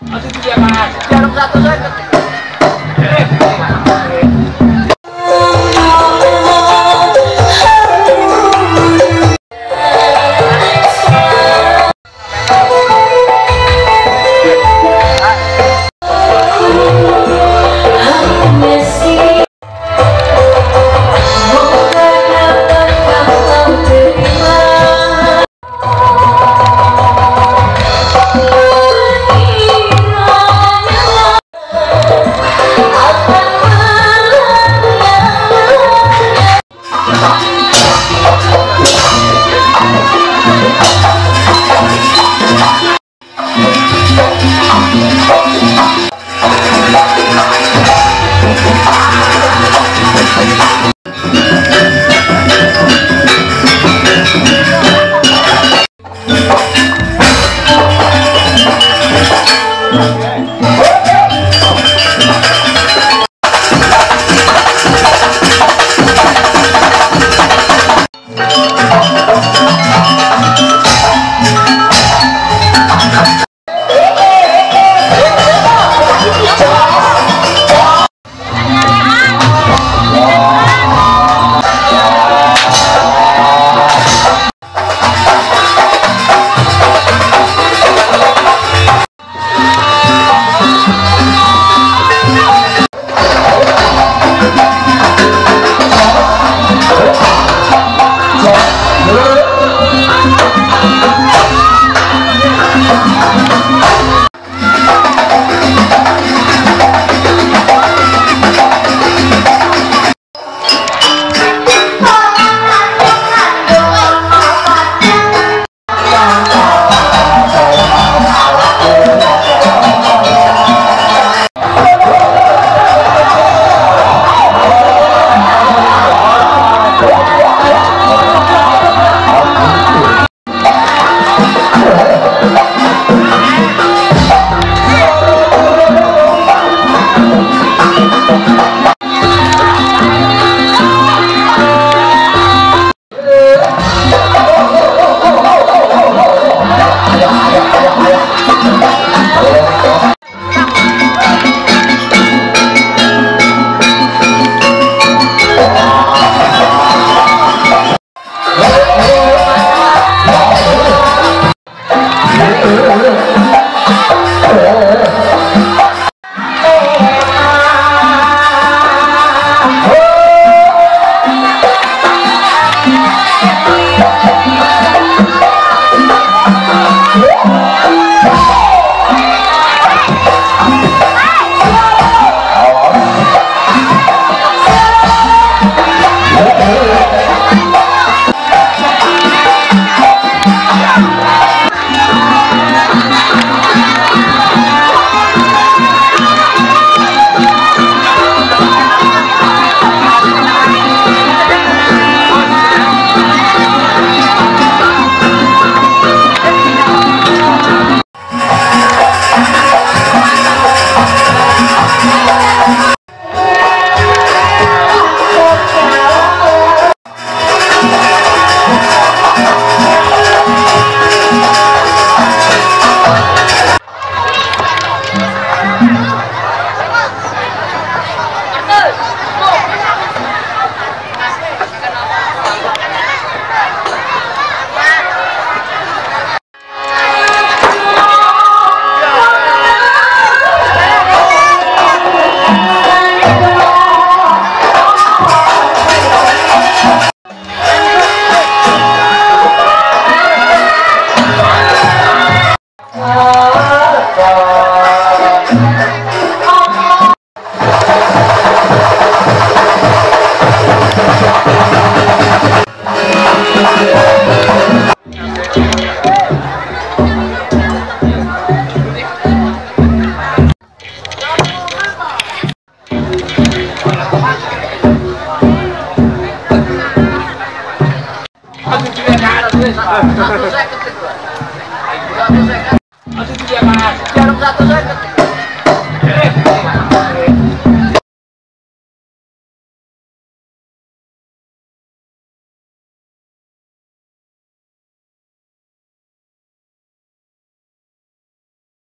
Masih tiga mas. Jarum satu saya Oh. Aduh dia